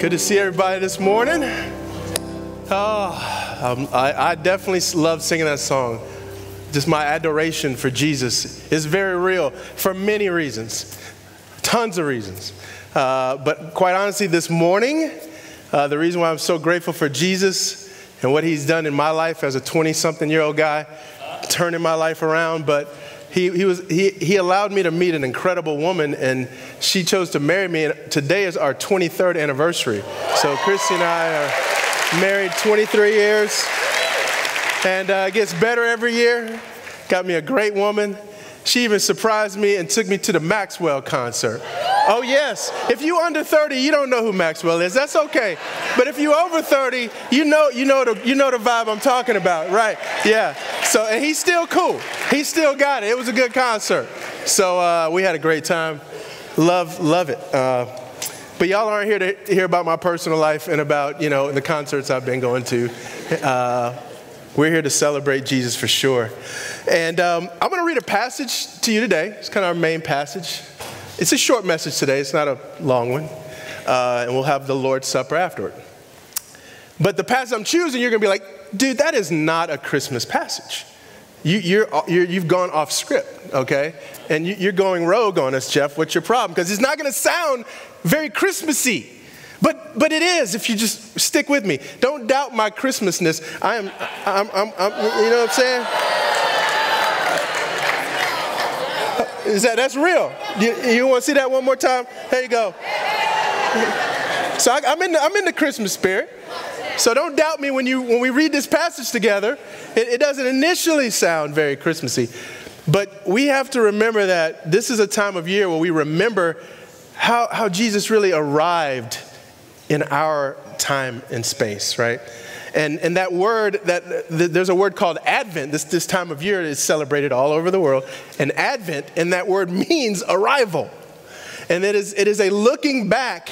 Good to see everybody this morning. Oh, um, I, I definitely love singing that song. Just my adoration for Jesus is very real for many reasons, tons of reasons. Uh, but quite honestly, this morning, uh, the reason why I'm so grateful for Jesus and what he's done in my life as a 20 something year old guy, turning my life around, but he, he, was, he, he allowed me to meet an incredible woman, and she chose to marry me. And today is our 23rd anniversary. So, Christy and I are married 23 years, and uh, it gets better every year. Got me a great woman. She even surprised me and took me to the Maxwell concert. Oh, yes. If you under 30, you don't know who Maxwell is. That's okay. But if you over 30, you know, you know, the, you know the vibe I'm talking about, right? Yeah. So, and he's still cool. He still got it. It was a good concert. So uh, we had a great time. Love, love it. Uh, but y'all aren't here to hear about my personal life and about, you know, the concerts I've been going to. Uh, we're here to celebrate Jesus for sure. And um, I'm going to read a passage to you today. It's kind of our main passage. It's a short message today, it's not a long one. Uh, and we'll have the Lord's Supper afterward. But the passage I'm choosing, you're going to be like, dude, that is not a Christmas passage. You, you've gone off script, okay? And you, you're going rogue on us, Jeff. What's your problem? Because it's not going to sound very Christmassy. But, but it is if you just stick with me. Don't doubt my Christmasness. I am, I'm, I'm, I'm, you know what I'm saying? Is that that's real? You, you want to see that one more time? There you go. So I, am in the, I'm in the Christmas spirit. So don't doubt me when you when we read this passage together. It, it doesn't initially sound very Christmassy, but we have to remember that this is a time of year where we remember how, how Jesus really arrived in our time and space, right? And, and that word, that, there's a word called Advent. This, this time of year is celebrated all over the world. And Advent, and that word means arrival. And it is, it is a looking back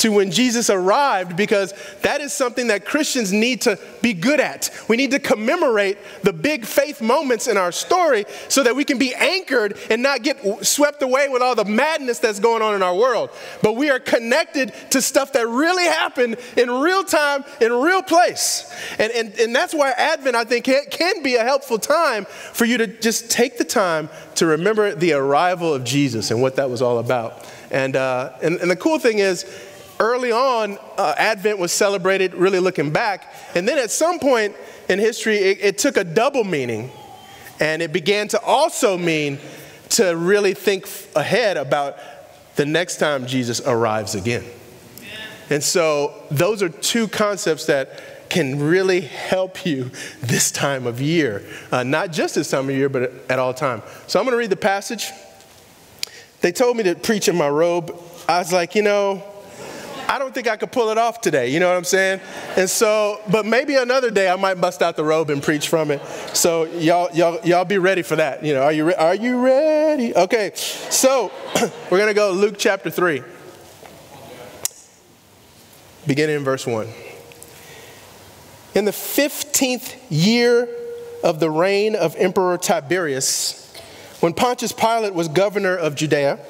to when Jesus arrived because that is something that Christians need to be good at. We need to commemorate the big faith moments in our story so that we can be anchored and not get swept away with all the madness that's going on in our world. But we are connected to stuff that really happened in real time, in real place. And, and, and that's why Advent, I think, can, can be a helpful time for you to just take the time to remember the arrival of Jesus and what that was all about. And, uh, and, and the cool thing is, early on, uh, Advent was celebrated really looking back. And then at some point in history, it, it took a double meaning. And it began to also mean to really think ahead about the next time Jesus arrives again. And so, those are two concepts that can really help you this time of year. Uh, not just this time of year, but at all time. So, I'm going to read the passage. They told me to preach in my robe. I was like, you know, I don't think I could pull it off today. You know what I'm saying? And so, but maybe another day I might bust out the robe and preach from it. So y'all, y'all, y'all be ready for that. You know, are you, re- are you ready? Okay. So we're gonna go Luke chapter three, beginning in verse one. In the fifteenth year of the reign of Emperor Tiberius, when Pontius Pilate was governor of Judea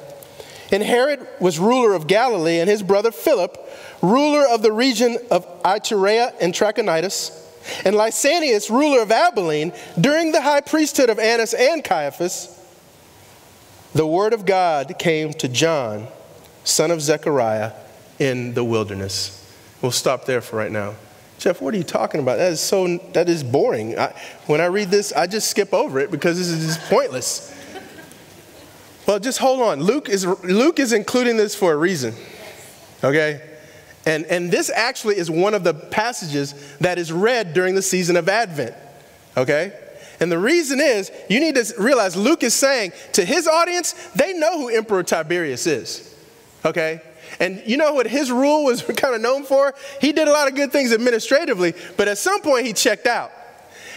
and Herod was ruler of Galilee, and his brother Philip, ruler of the region of Iturea and Trachonitis, and Lysanias, ruler of Abilene, during the high priesthood of Annas and Caiaphas, the word of God came to John, son of Zechariah, in the wilderness. We'll stop there for right now. Jeff, what are you talking about? That is so, that is boring. I, when I read this, I just skip over it because this is pointless. Well, just hold on. Luke is, Luke is including this for a reason, okay? And, and this actually is one of the passages that is read during the season of Advent, okay? And the reason is you need to realize Luke is saying to his audience, they know who Emperor Tiberius is, okay? And you know what his rule was kind of known for? He did a lot of good things administratively, but at some point he checked out.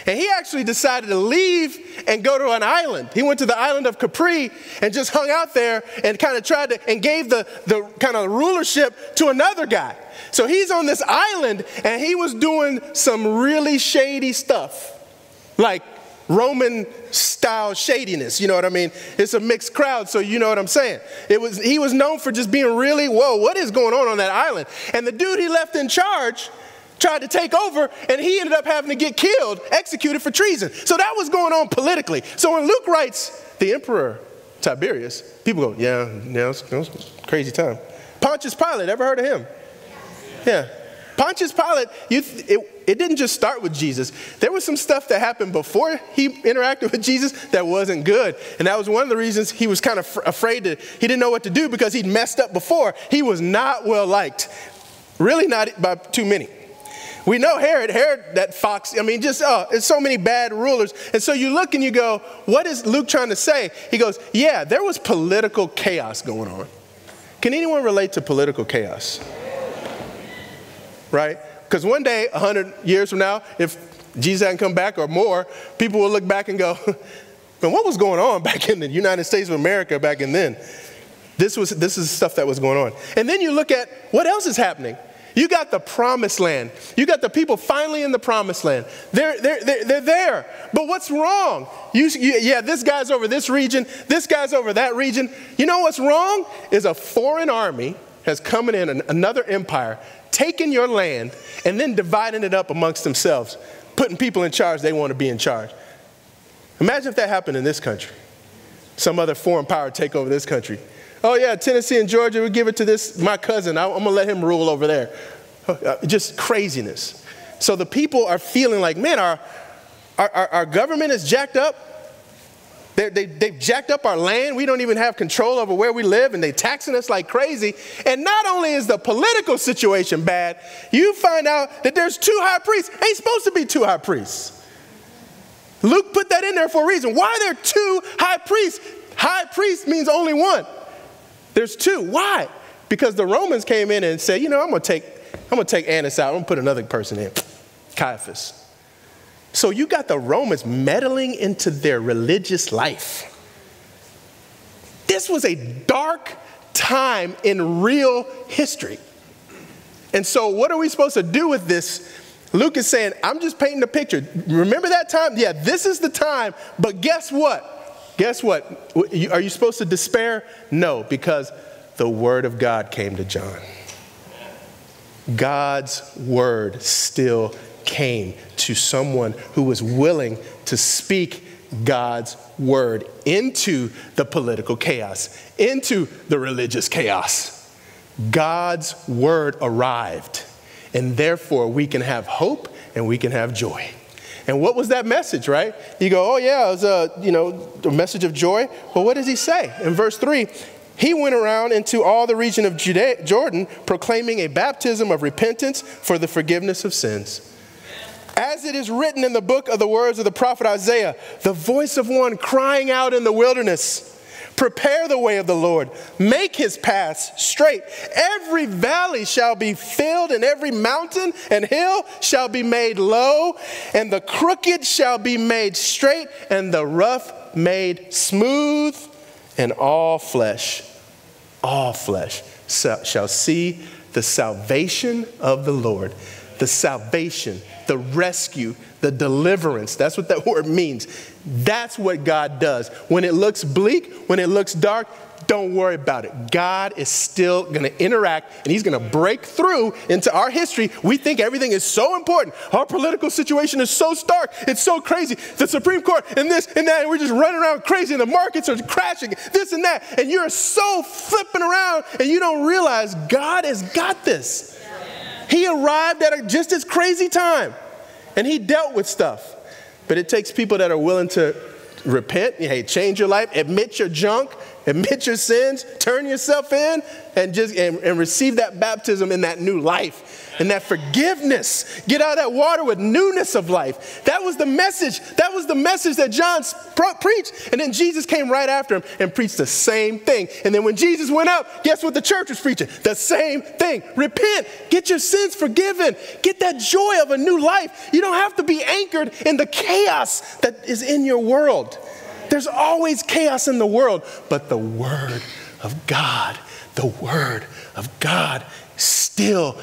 And he actually decided to leave and go to an island. He went to the island of Capri and just hung out there and kind of tried to, and gave the, the kind of rulership to another guy. So he's on this island and he was doing some really shady stuff. Like Roman style shadiness. You know what I mean? It's a mixed crowd, so you know what I'm saying. It was, he was known for just being really, whoa, what is going on on that island? And the dude he left in charge tried to take over, and he ended up having to get killed, executed for treason. So that was going on politically. So when Luke writes, the emperor Tiberius, people go, yeah, yeah, it's, a crazy time. Pontius Pilate, ever heard of him? Yeah. Pontius Pilate, you, it, it didn't just start with Jesus. There was some stuff that happened before he interacted with Jesus that wasn't good. And that was one of the reasons he was kind of afraid to, he didn't know what to do because he'd messed up before. He was not well liked, really not by too many. We know Herod, Herod, that fox, I mean, just, uh, oh, there's so many bad rulers. And so you look and you go, what is Luke trying to say? He goes, yeah, there was political chaos going on. Can anyone relate to political chaos? Right? Because one day, 100 years from now, if Jesus hadn't come back or more, people will look back and go, man, what was going on back in the United States of America back in then? This, was, this is stuff that was going on. And then you look at what else is happening. You got the promised land. You got the people finally in the promised land. They're, they're, they're, they're there. But what's wrong? You, you, yeah, this guy's over this region, this guy's over that region. You know what's wrong? Is a foreign army has come in, another empire, taken your land, and then dividing it up amongst themselves, putting people in charge they want to be in charge. Imagine if that happened in this country. Some other foreign power take over this country. Oh, yeah, Tennessee and Georgia, we give it to this, my cousin. I'm going to let him rule over there. Uh, just craziness. So the people are feeling like, man, our, our, our government is jacked up. They, they, they've jacked up our land. We don't even have control over where we live, and they're taxing us like crazy. And not only is the political situation bad, you find out that there's two high priests. Ain't supposed to be two high priests. Luke put that in there for a reason. Why are there two high priests? High priest means only one. There's two. Why? Because the Romans came in and said, you know, I'm gonna take, I'm gonna take Annas out, I'm gonna put another person in, Caiaphas. So you got the Romans meddling into their religious life. This was a dark time in real history. And so, what are we supposed to do with this? Luke is saying, I'm just painting a picture. Remember that time? Yeah, this is the time, but guess what? Guess what? Are you supposed to despair? No, because the word of God came to John. God's word still came to someone who was willing to speak God's word into the political chaos, into the religious chaos. God's word arrived, and therefore we can have hope and we can have joy. And what was that message, right? You go, oh yeah, it was a, you know, a message of joy. Well, what does he say? In verse 3, he went around into all the region of Judea, Jordan, proclaiming a baptism of repentance for the forgiveness of sins. As it is written in the book of the words of the prophet Isaiah, the voice of one crying out in the wilderness, Prepare the way of the Lord, make his paths straight. Every valley shall be filled, and every mountain and hill shall be made low, and the crooked shall be made straight, and the rough made smooth, and all flesh, all flesh shall see the salvation of the Lord. The salvation, the rescue, the deliverance. That's what that word means. That's what God does. When it looks bleak, when it looks dark, don't worry about it. God is still going to interact and He's going to break through into our history. We think everything is so important. Our political situation is so stark. It's so crazy. The Supreme Court and this and that, and we're just running around crazy and the markets are crashing, this and that. And you're so flipping around and you don't realize God has got this. He arrived at a just as crazy time and He dealt with stuff. But it takes people that are willing to repent, hey, change your life, admit your junk, admit your sins, turn yourself in, and just and, and receive that baptism in that new life and that forgiveness. Get out of that water with newness of life. That was the message. That was the message that John preached. And then Jesus came right after him and preached the same thing. And then when Jesus went up, guess what the church was preaching? The same thing. Repent, get your sins forgiven, get that joy of a new life. You don't have to be anchored in the chaos that is in your world. There's always chaos in the world, but the Word of God, the Word of God still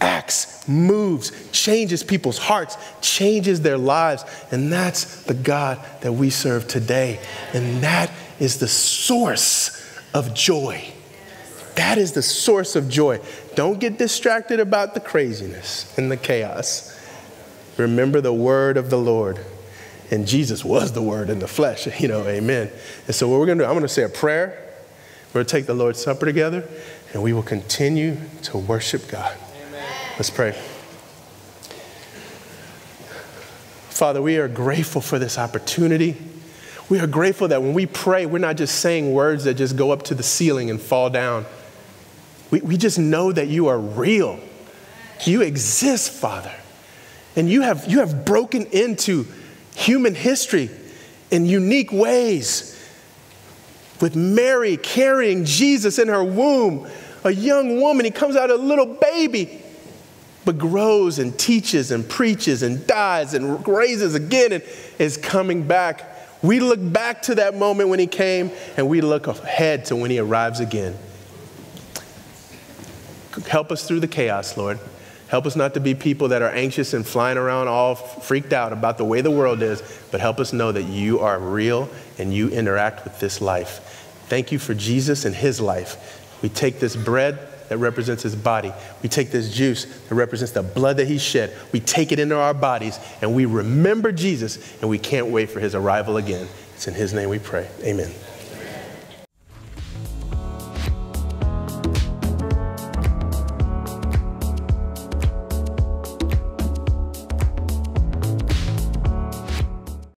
acts, moves, changes people's hearts, changes their lives. And that's the God that we serve today. And that is the source of joy. That is the source of joy. Don't get distracted about the craziness and the chaos. Remember the word of the Lord. And Jesus was the word in the flesh, you know, amen. And so, what we're gonna do, I'm gonna say a prayer. We're gonna take the Lord's Supper together, and we will continue to worship God. Let's pray. Father, we are grateful for this opportunity. We are grateful that when we pray, we're not just saying words that just go up to the ceiling and fall down. We, we just know that you are real. You exist, Father. And you have, you have broken into human history in unique ways. With Mary carrying Jesus in her womb, a young woman, he comes out a little baby, but grows and teaches and preaches and dies and raises again and is coming back. We look back to that moment when he came and we look ahead to when he arrives again. Help us through the chaos, Lord. Help us not to be people that are anxious and flying around all freaked out about the way the world is, but help us know that you are real and you interact with this life. Thank you for Jesus and his life. We take this bread that represents his body. We take this juice that represents the blood that he shed. We take it into our bodies and we remember Jesus and we can't wait for his arrival again. It's in his name we pray. Amen.